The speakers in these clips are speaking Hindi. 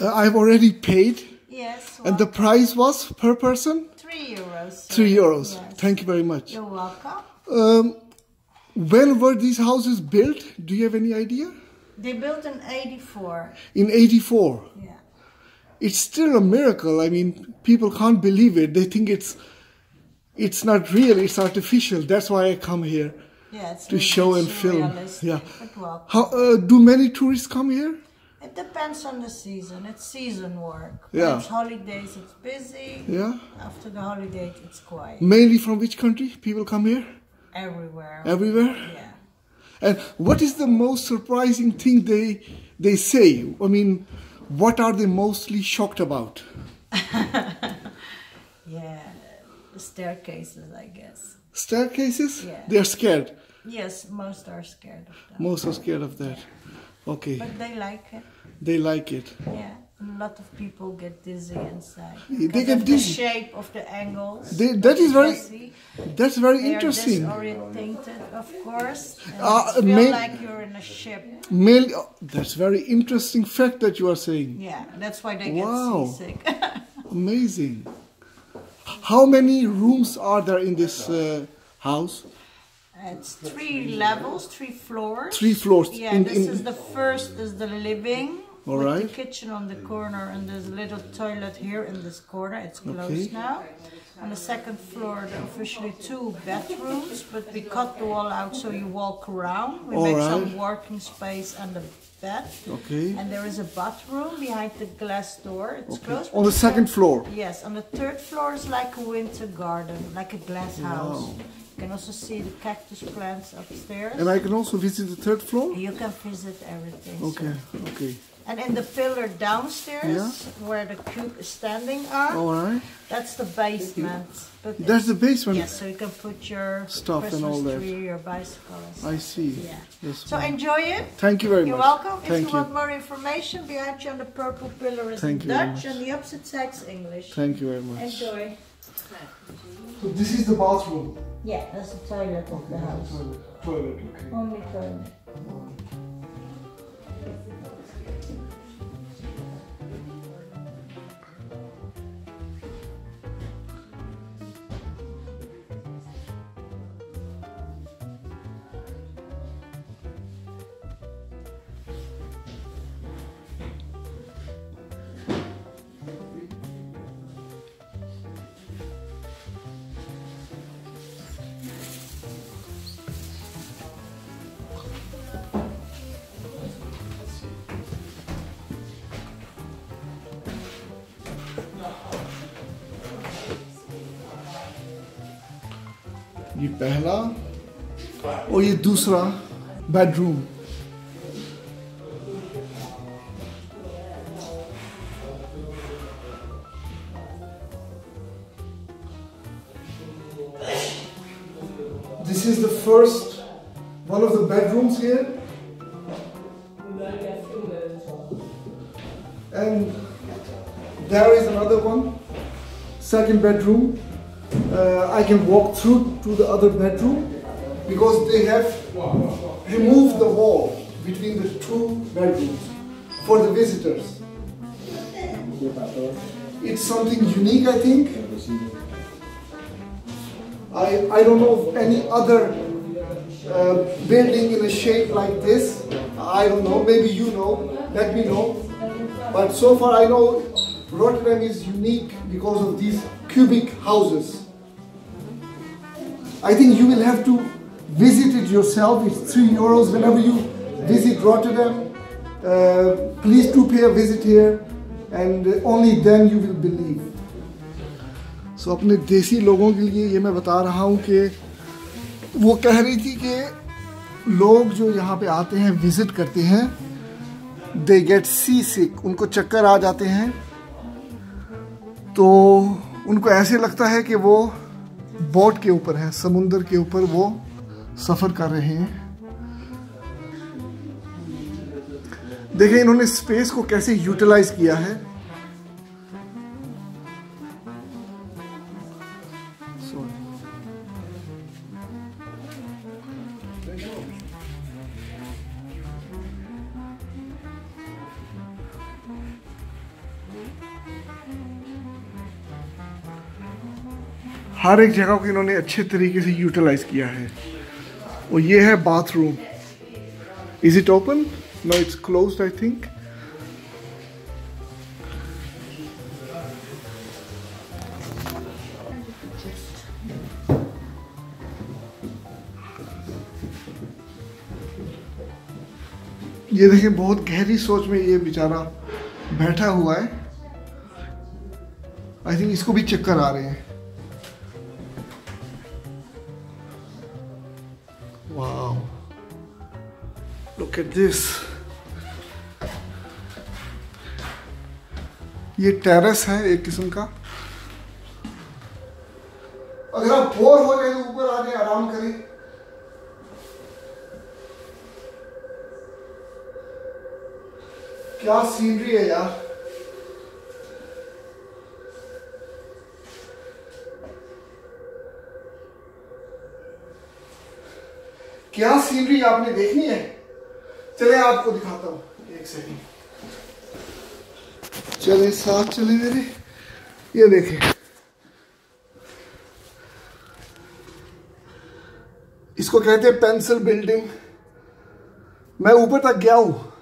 Uh, I've already paid. Yes. And the price was per person? Three euros. Three euros. Yes. Thank you very much. You're welcome. Um, when were these houses built? Do you have any idea? They built in 84. In 84? Yeah. It's still a miracle. I mean, people can't believe it. They think it's it's not real, it's artificial. That's why I come here. Yeah, to show and film. Yeah. Welcome. How uh, do many tourists come here? It depends on the season. It's season work. When Yeah. it's holidays, it's busy. Yeah. After the holidays, it's quiet. Mainly from which country people come here? Everywhere. Everywhere. yeah. And what is the most surprising thing they they say? I mean, what are they mostly shocked about? Yeah. The staircases, I guess. Staircases? Yeah. They are scared. Yes, most are scared of that. Most are scared of that. Okay. But they like it. They like it. Yeah. A lot of people get dizzy inside. They get of dizzy. The shape of the angles. They- that is very- see. That's very They interesting. are disorientated, of course. Uh, feel may- like you're in a ship. Mainly, oh, that's very interesting fact that you are saying. Yeah, that's why they get Wow. seasick. Amazing. How many rooms are there in this uh, house? it's three levels, three floors. Three floors. Yeah, In- this in- is the first is the living. All with right. the kitchen on the corner and there's a little toilet here in this corner. It's closed Okay. now. On the second floor, there are officially two bedrooms, but we cut the wall out so you walk around. We All make right. some working space and a bed. Okay. And there is a bathroom behind the glass door. It's closed. On the second floor. Yes, on the third floor is like a winter garden, like a glass house. You can also see the cactus plants upstairs. And I can also visit the third floor? You can visit everything. so- Okay, okay. And in the pillar downstairs, Yeah. where the cube is standing on, All right. that's the basement. But That's the basement. yes, so you can put your Stuff and all that. tree, your bicycles. I see. Yeah. That's So fine. enjoy it. Thank you very much You're much. welcome. If Thank you, you. want more information, behind you on the purple pillar is Thank in Dutch, and the opposite side is English. Thank you very much. Enjoy. So this is the bathroom. Yeah, that's the toilet of the house. Toilet, toilet, okay. Only toilet. ये पहला और ये दूसरा bedroom This is the first one of the bedrooms here. And there is another one, second bedroom. Uh, I can walk through to the other bedroom because they have removed the wall between the two bedrooms for the visitors. It's something unique, I think. I, I don't know of any other uh, building in a shape like this. I don't know, maybe you know, let me know. But so far I know Rotterdam is unique because of these cubic houses. I think you will have to visit it yourself. It's three euros whenever you visit Rotterdam. Uh, please do pay a visit here and only then you will believe. so, अपने देसी लोगों के लिए ये मैं बता रहा हूँ कि वो कह रही थी कि लोग जो यहाँ पे आते हैं विज़िट करते हैं दे गेट सी सिक उनको चक्कर आ जाते हैं तो उनको ऐसे लगता है कि वो बोट के ऊपर है, समुंदर के ऊपर वो सफ़र कर रहे हैं। देखिए इन्होंने स्पेस को कैसे यूटिलाइज किया है। हर एक जगह को इन्होंने अच्छे तरीके से यूटिलाइज किया है। और ये है bathroom is it open no it's close I think ये देखें बहुत गहरी सोच में ये बेचारा बैठा हुआ है। आई थिंक इसको भी चक्कर आ रहे हैं। लुक एट दिस ये टेरेस है एक किस्म का। अगर आप बोर हो जाए तो ऊपर आ जाए आराम करें। क्या सीनरी है यार। क्या सीनरी आपने देखनी है? चले, आपको दिखाता हूँ। एक सेकंड चले, साथ चले मेरे। ये देखें। इसको कहते हैं पेंसिल बिल्डिंग मैं ऊपर तक गया हूँ।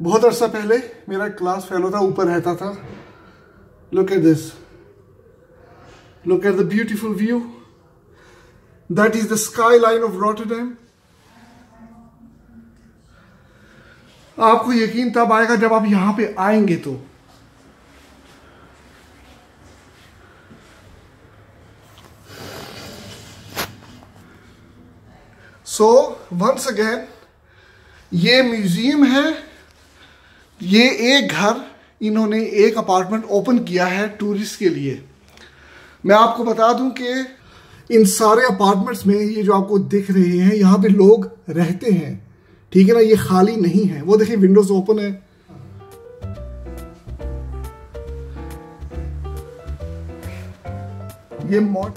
बहुत अरसा पहले मेरा क्लास फेलो था ऊपर रहता था। Look at this look at the beautiful view that is the skyline of Rotterdam आपको यकीन तब आएगा जब आप यहाँ पे आएँगे तो। सो वंस अगेन ये म्यूज़ियम है, ये एक घर, इन्होंने एक अपार्टमेंट ओपन किया है टूरिस्ट के लिए। मैं आपको बता दूँ कि इन सारे अपार्टमेंट्स में ये जो आपको दिख रहे हैं, यहाँ पे लोग रहते हैं। ठीक है ना, ये खाली नहीं है। वो देखिए विंडोज़ ओपन है। ये मॉड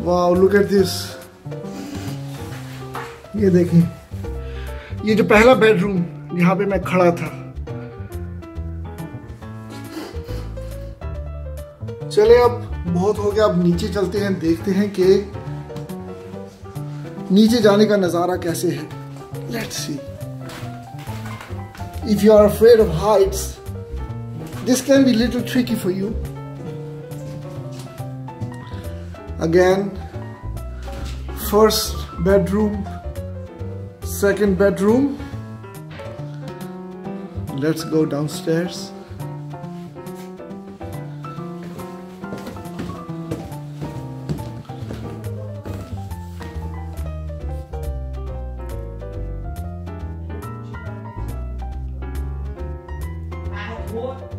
वाओ लुक एट दिस ये देखें। ये जो पहला बेडरूम यहाँ पे मैं खड़ा था। चले अब, बहुत हो गया। अब नीचे चलते हैं, देखते हैं कि नीचे जाने का नज़ारा कैसे है। Let's see if you are afraid of heights this can be little tricky for you again, first bedroom second bedroom. Let's go downstairs. Meestal